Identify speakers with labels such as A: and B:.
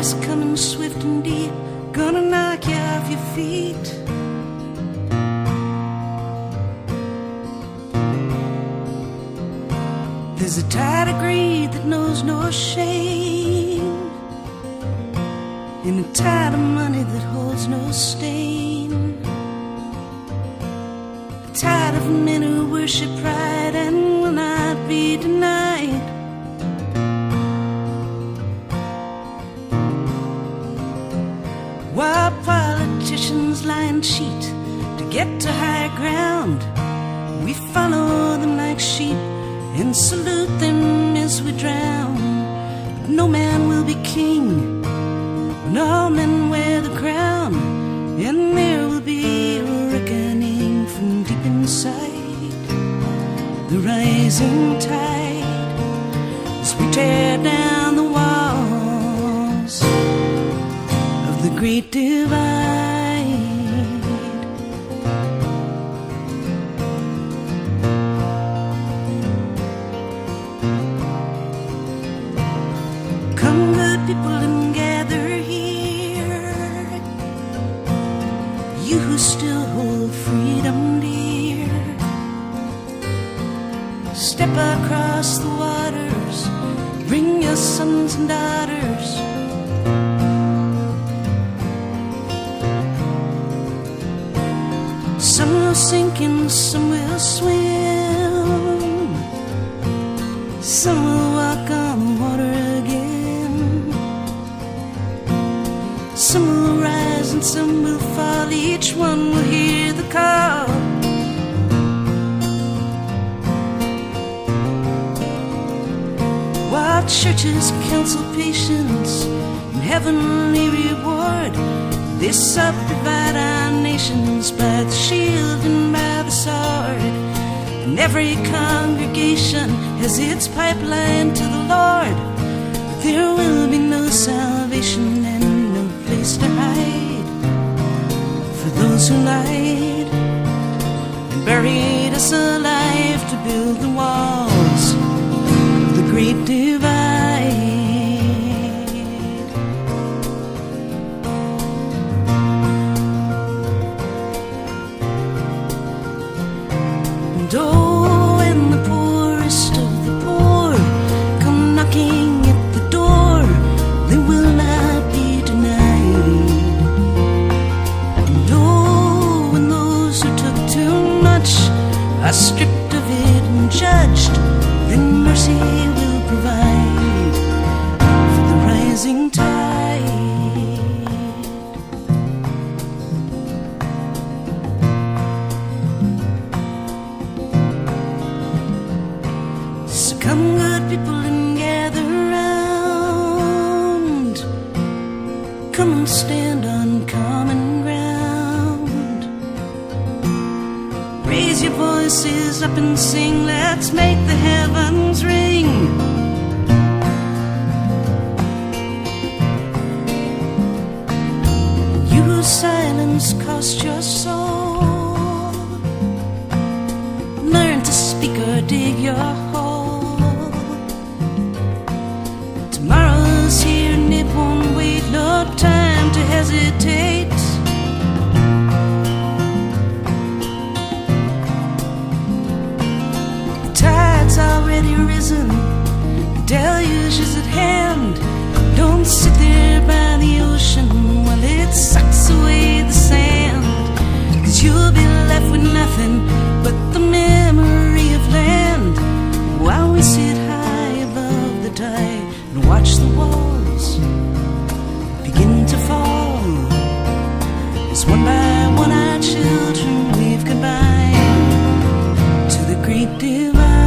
A: is coming swift and deep, gonna knock you off your feet. There's a tide of greed that knows no shame, and a tide of money that holds no stain. A tide of men who worship pride and will not be denied. Politicians lie and cheat to get to higher ground, we follow them like sheep and salute them as we drown. But no man will be king when all men wear the crown, and there will be a reckoning from deep inside the rising tide as we tear down the walls of the great divide. Still hold freedom dear. Step across the waters, bring your sons and daughters. Some will sink and some will swim. Some will walk on water again. Some will and some will fall. Each one will hear the call. While churches counsel patience and heavenly reward, they subdivide our nations by the shield and by the sword. And every congregation has its pipeline to the Lord. But there will be no salvation lied and buried us alive to build the walls of the great divide. And oh, when the poorest of the poor come knocking at the door, they will Come and stand on common ground. Raise your voices up and sing. Let's make the heavens ring. You whose silence cost your soul. Learn to speak or dig your hole. already risen. The deluge is at hand. Don't sit there by the ocean while it sucks away the sand. Cause you'll be left with nothing but the memory of land. While we sit high above the tide and watch the walls begin to fall. As one by one our children wave goodbye to the great divide.